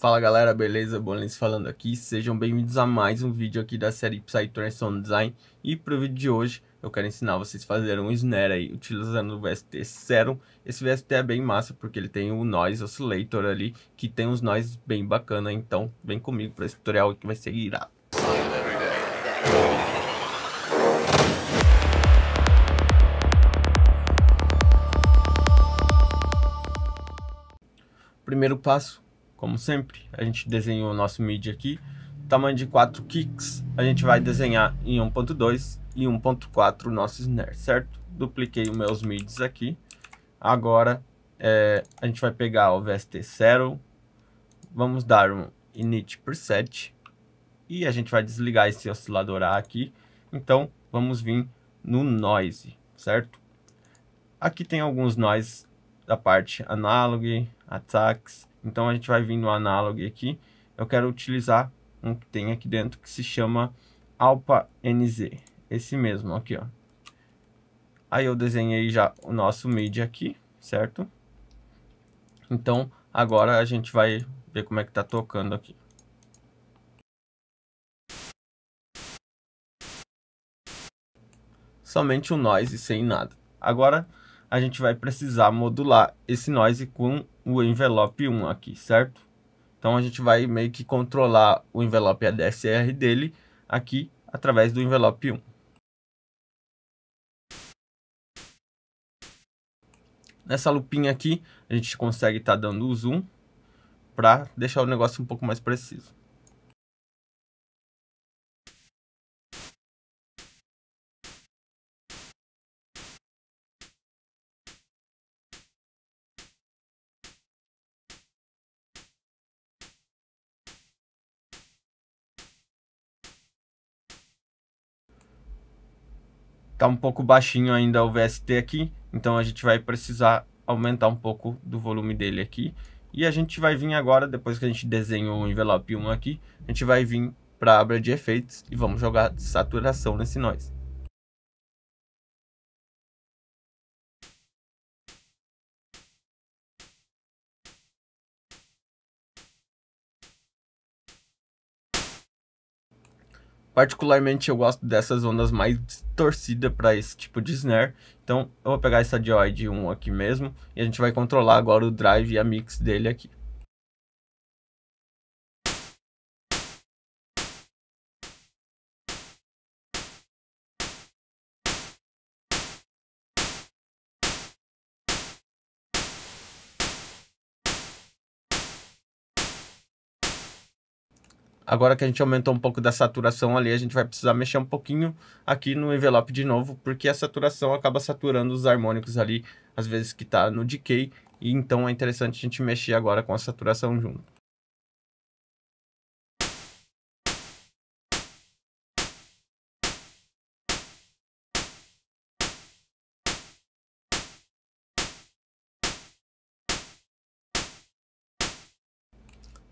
Fala galera, beleza? Bolens falando aqui, sejam bem-vindos a mais um vídeo aqui da série Psytrance Sound Design. E pro vídeo de hoje eu quero ensinar vocês a fazerem um snare aí utilizando o VST Serum. Esse VST é bem massa porque ele tem o Noise Oscillator ali que tem uns noise bem bacana. Então vem comigo para esse tutorial que vai ser irado. Primeiro passo, como sempre, a gente desenhou o nosso MIDI aqui, tamanho de 4 kicks, a gente vai desenhar em 1.2 e 1.4 o nosso snare, certo? Dupliquei os meus MIDIs aqui, agora é, a gente vai pegar o VST Zero, vamos dar um init preset e a gente vai desligar esse oscilador A aqui, então vamos vir no noise, certo? Aqui tem alguns noise da parte analog, attacks, então a gente vai vir no analog aqui. Eu quero utilizar um que tem aqui dentro que se chama Alpha NZ. Esse mesmo aqui, ó. Aí eu desenhei já o nosso MIDI aqui, certo? Então agora a gente vai ver como é que tá tocando aqui. Somente o noise sem nada. Agora a gente vai precisar modular esse noise com o envelope 1 aqui, certo? Então a gente vai meio que controlar o envelope ADSR dele aqui através do envelope 1. Nessa lupinha aqui, a gente consegue estar tá dando o zoom para deixar o negócio um pouco mais preciso. Tá um pouco baixinho ainda o VST aqui, então a gente vai precisar aumentar um pouco do volume dele aqui. E a gente vai vir agora, depois que a gente desenhou o envelope 1 aqui, a gente vai vir para a aba de efeitos e vamos jogar saturação nesse noise. Particularmente eu gosto dessas ondas mais distorcidas para esse tipo de snare. Então eu vou pegar essa dioide 1 aqui mesmo e a gente vai controlar agora o drive e a mix dele aqui. Agora que a gente aumentou um pouco da saturação ali, a gente vai precisar mexer um pouquinho aqui no envelope de novo, porque a saturação acaba saturando os harmônicos ali, às vezes que está no decay, e então é interessante a gente mexer agora com a saturação junto.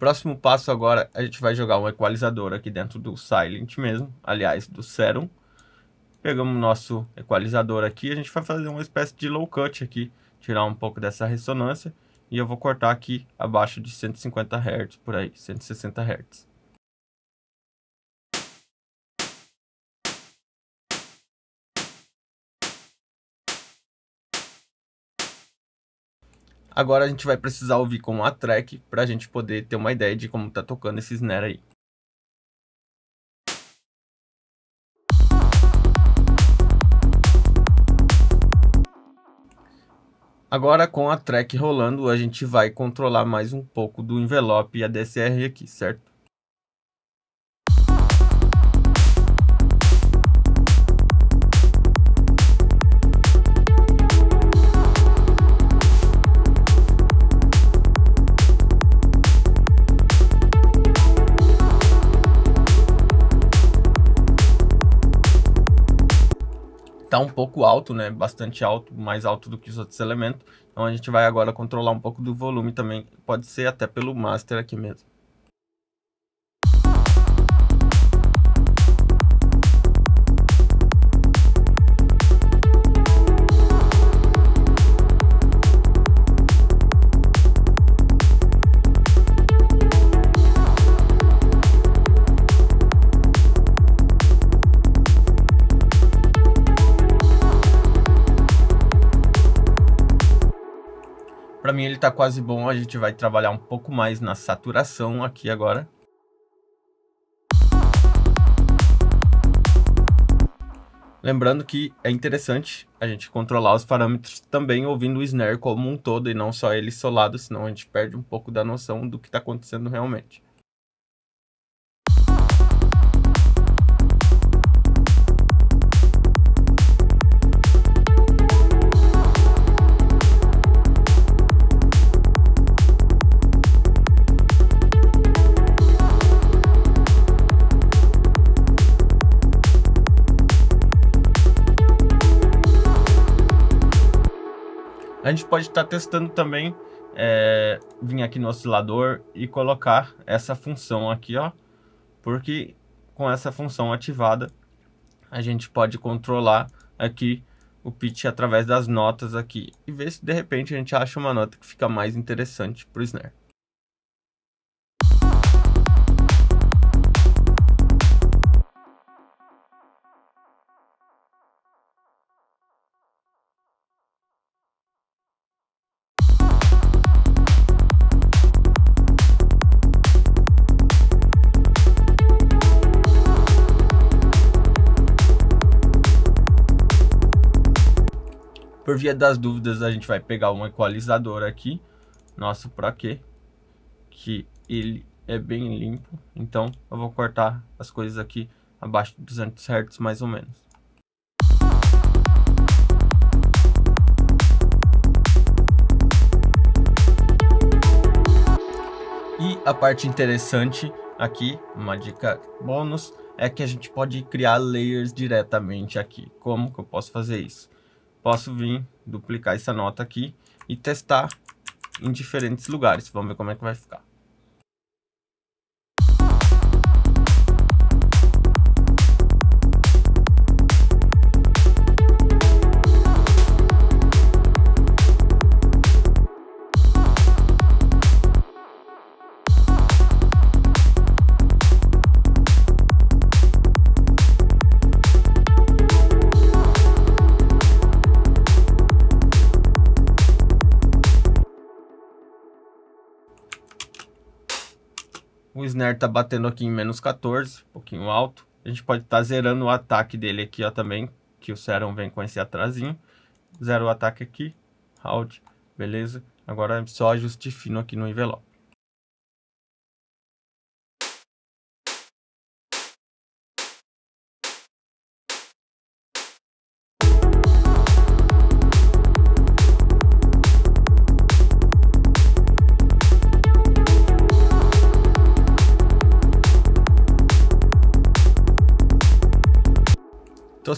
Próximo passo agora, a gente vai jogar um equalizador aqui dentro do Silent mesmo, aliás, do Serum. Pegamos o nosso equalizador aqui, a gente vai fazer uma espécie de low cut aqui, tirar um pouco dessa ressonância. E eu vou cortar aqui abaixo de 150 Hz, por aí, 160 Hz. Agora a gente vai precisar ouvir com a track para a gente poder ter uma ideia de como está tocando esse snare aí. Agora com a track rolando, a gente vai controlar mais um pouco do envelope e a DSR aqui, certo? Tá um pouco alto, né? Bastante alto, mais alto do que os outros elementos. Então a gente vai agora controlar um pouco do volume também. Pode ser até pelo master aqui mesmo. Tá quase bom, a gente vai trabalhar um pouco mais na saturação aqui agora. Lembrando que é interessante a gente controlar os parâmetros também ouvindo o snare como um todo e não só ele solado, senão a gente perde um pouco da noção do que está acontecendo realmente. A gente pode estar tá testando também é, vir aqui no oscilador e colocar essa função aqui, ó, porque com essa função ativada a gente pode controlar aqui o pitch através das notas aqui e ver se de repente a gente acha uma nota que fica mais interessante para o snare. Via das dúvidas, a gente vai pegar um equalizador aqui. Nossa, pra quê? Que ele é bem limpo. Então, eu vou cortar as coisas aqui abaixo de 200 Hz, mais ou menos. E a parte interessante aqui, uma dica bônus, é que a gente pode criar layers diretamente aqui. Como que eu posso fazer isso? Posso vir duplicar essa nota aqui e testar em diferentes lugares. Vamos ver como é que vai ficar. O snare tá batendo aqui em menos 14, um pouquinho alto. A gente pode estar tá zerando o ataque dele aqui, ó, também, que o Serum vem com esse atrasinho. Zero o ataque aqui, Halt, beleza. Agora só ajuste fino aqui no envelope.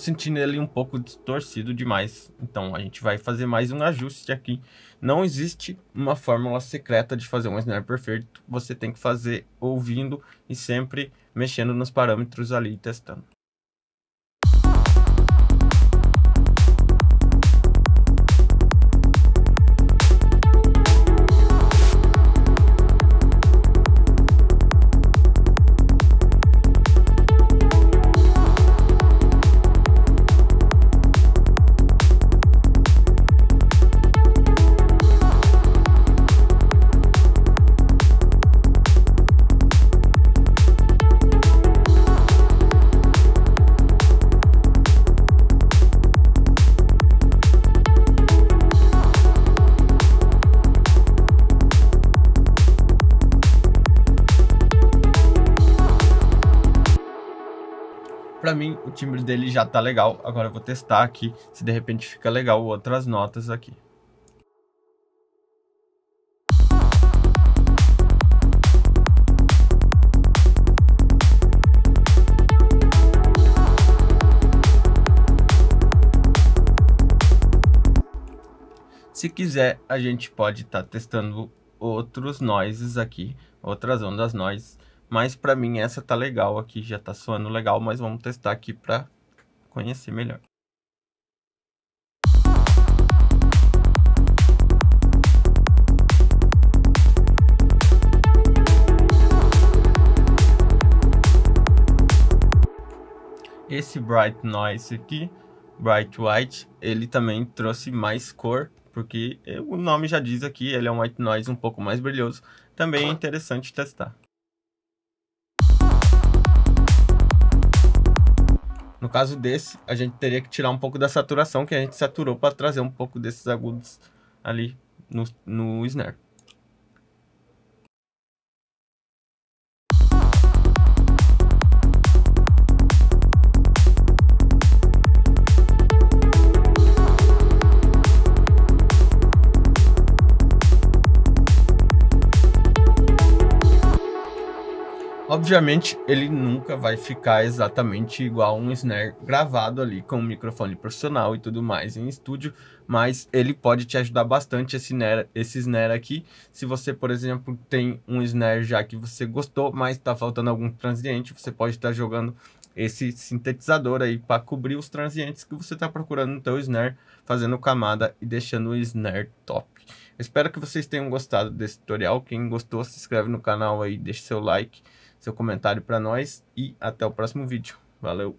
Sentindo ele um pouco distorcido demais. Então a gente vai fazer mais um ajuste aqui. Não existe uma fórmula secreta de fazer um snare perfeito. Você tem que fazer ouvindo e sempre mexendo nos parâmetros ali testando. Para mim, o timbre dele já tá legal. Agora eu vou testar aqui se de repente fica legal outras notas aqui. Se quiser, a gente pode estar tá testando outros noises aqui, outras ondas noises mas para mim essa tá legal aqui, já tá soando legal, mas vamos testar aqui para conhecer melhor. Esse Bright Noise aqui, Bright White, ele também trouxe mais cor porque o nome já diz aqui, ele é um white noise um pouco mais brilhoso, também é interessante testar. Caso desse, a gente teria que tirar um pouco da saturação que a gente saturou para trazer um pouco desses agudos ali no, no snare. Obviamente, ele nunca vai ficar exatamente igual um snare gravado ali com um microfone profissional e tudo mais em estúdio, mas ele pode te ajudar bastante esse snare, esse snare aqui. Se você, por exemplo, tem um snare já que você gostou, mas está faltando algum transiente, você pode estar tá jogando esse sintetizador aí para cobrir os transientes que você está procurando no teu snare, fazendo camada e deixando o snare top. espero que vocês tenham gostado desse tutorial. Quem gostou, se inscreve no canal aí, deixa seu like seu comentário para nós e até o próximo vídeo. Valeu!